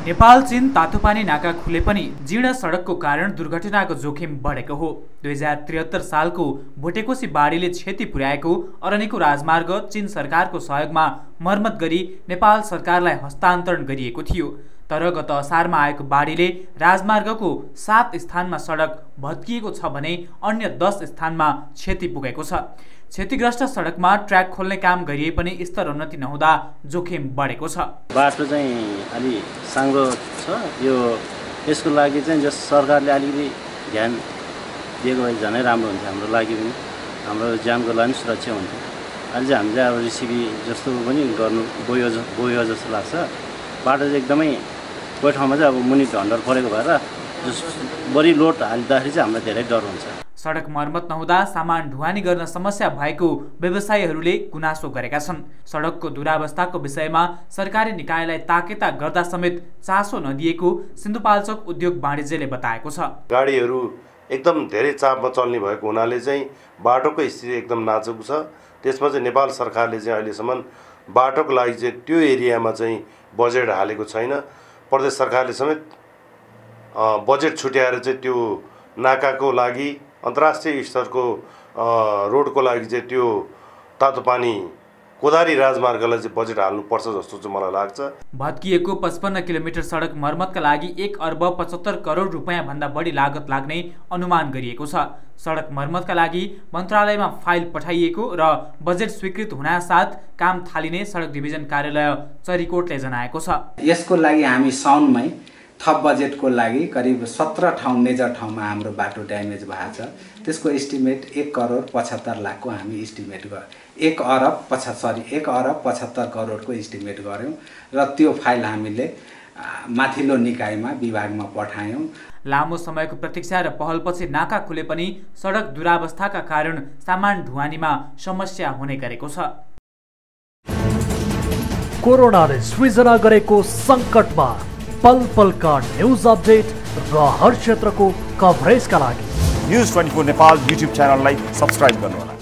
नेपाल चीन तातोपानी नाका खुले पनि जीर्ण सडकको कारण दुर्घटनाको जोखिम बढेको हो। दुई हजार त्रिहत्तर सालको भोटेकोसी बाढीले क्षति पुर्याएको अरनिको राजमार्ग चीन सरकारको सहयोगमा मर्मत गरी नेपाल सरकारलाई हस्तान्तरण गरिएको थियो। तर गत असारमा आएको बाढीले राजमार्गको सात स्थानमा सडक भत्किएको छ भने अन्य दस स्थानमा क्षति पुगेको छ। क्षतिग्रस्त सडकमा ट्र्याक खोल्ने काम गरिए पनि स्तर उन्नति नहुँदा जोखिम बढेको छ। बाटो चाहिँ अलि साङ्गो छ। यो यसको लागि चाहिँ जस सरकारले अलिकति ध्यान दिएको भए झनै राम्रो हुन्थ्यो हाम्रो लागि पनि। हाम्रो ज्यानको लागि सुरक्षा हुन्थ्यो अहिले चाहिँ हामी चाहिँ अब रिसिभी जस्तो पनि गर्नु गयो गयो जस्तो लाग्छ। बाटो चाहिँ एकदमै कोही ठाउँमा चाहिँ अब मुनि ढन्डर परेको भएर जस बढी लोड हालिँदाखेरि चाहिँ हामीलाई धेरै डर हुन्छ। सडक मर्मत नहुँदा सामान ढुवानी गर्न समस्या भएको व्यवसायीहरूले गुनासो गरेका छन्। सडकको दुरावस्थाको विषयमा सरकारी निकायलाई ताकेता गर्दा समेत चासो नदिएको सिन्धुपाल्चोक उद्योग वाणिज्यले बताएको छ। गाडीहरू एकदम धेरै चापमा चल्ने भएको हुनाले चाहिँ बाटोको स्थिति एकदम नाजुक छ। त्यसमा चाहिँ नेपाल सरकारले चाहिँ अहिलेसम्म बाटोको लागि चाहिँ त्यो एरियामा चाहिँ बजेट हालेको छैन। प्रदेश सरकारले समेत बजेट छुट्याएर चाहिँ त्यो नाकाको लागि अन्तर्राष्ट्रिय स्तरको रोडको लागि चाहिँ त्यो तातो पानी कोदारी राजमार्गलाई चाहिँ बजेट हाल्नुपर्छ जस्तो चाहिँ मलाई लाग्छ। भत्किएको पचपन्न किलोमिटर सडक मर्मतका लागि एक अर्ब पचहत्तर करोड रुपियाँभन्दा बढी लागत लाग्ने अनुमान गरिएको छ। सडक मर्मतका लागि मन्त्रालयमा फाइल पठाइएको र बजेट स्वीकृत हुनासाथ काम थालिने सडक डिभिजन कार्यालय चरिकोटले जनाएको छ। यसको लागि हामी साउनमै थप बजेटको लागि करिब सत्र ठाउँ मेजर ठाउँमा हाम्रो बाटो ड्यामेज भएको छ। त्यसको इस्टिमेट एक करोड पचहत्तर लाखको हामी इस्टिमेट गर एक अरब पछ सरी एक अरब पचहत्तर करोडको इस्टिमेट गऱ्यौँ र त्यो फाइल हामीले माथिल्लो निकायमा विभागमा पठायौँ। लामो समयको प्रतीक्षा र पहलपछि नाका खुले पनि सडक दुरावस्थाका कारण सामान ढुवानीमा समस्या हुने गरेको छ। कोरोनाले सृजना गरेको सङ्कटमा पल पल का न्यूज़ अपडेट र हर क्षेत्रको कभरेजका लागि। News twenty four Nepal YouTube च्यानललाई सब्सक्राइब गर्नुहोला।